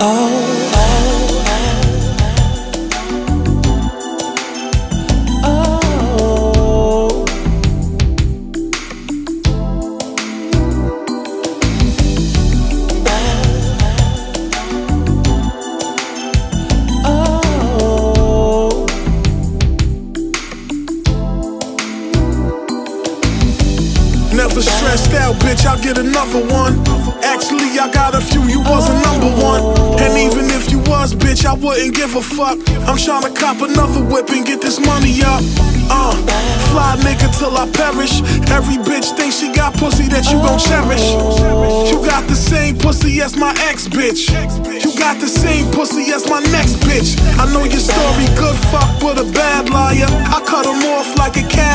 Never bitch, I'll get another one. Actually, I got a few, you wasn't number one. And even if you was, bitch, I wouldn't give a fuck. I'm trying to cop another whip and get this money up. Uh, fly nigga till I perish. Every bitch thinks she got pussy that you gon' cherish. You got the same pussy as my ex bitch. You got the same pussy as my next bitch. I know your story, good fuck with a bad liar. I cut him off like a cab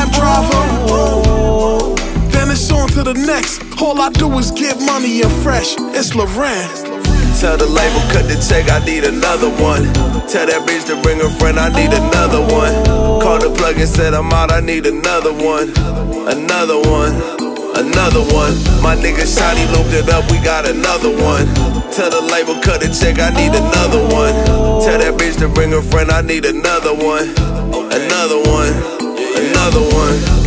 the next. All I do is get money and fresh. It's Lauren. Tell the label, cut the check, I need another one. Tell that bitch to bring a friend, I need another one. Call the plug and said I'm out, I need another one. Another one, another one. My nigga Shiny looped it up, we got another one. Tell the label, cut the check, I need another one. Tell that bitch to bring a friend, I need another one. Another one, another one.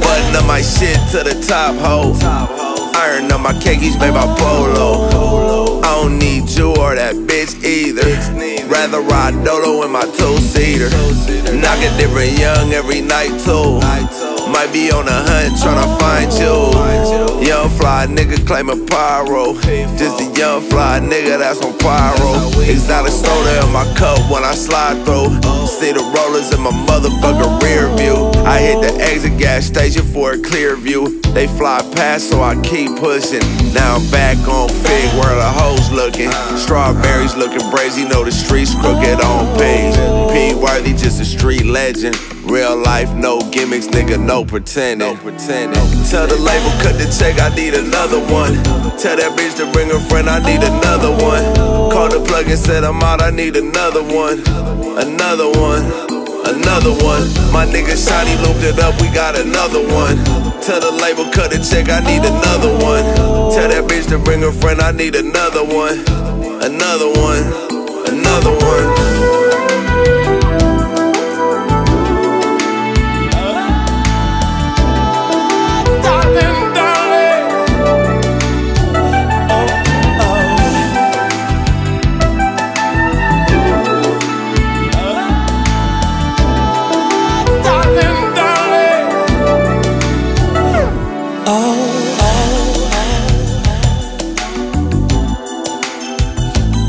Button up my shit to the top, ho. Iron up my khakis, made by polo. I don't need you or that bitch either. Rather ride Dodo in my two-seater. Knock it different young every night too. Might be on a hunt tryna find you. Young fly nigga claim a pyro. Just a young fly nigga that's on pyro. Exotic soda in my cup when I slide through. See the rollers in my motherfucker rear view. I hit the exit gas station for a clear view. They fly past, so I keep pushing. Now I'm back on Fig where the hoes looking. Strawberries looking brazy, know the streets crooked on page. P Worthy, just a street legend. Real life, no gimmicks, nigga, no pretending. No pretending. Tell the label, cut the check, I need another one. Tell that bitch to bring a friend, I need another one. Call the plug and said I'm out, I need another one. Another one. Another one, my nigga Shiny looped it up, we got another one. Tell the label, cut the check, I need another one. Tell that bitch to bring a friend, I need another one. Another one, another one.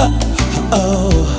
oh.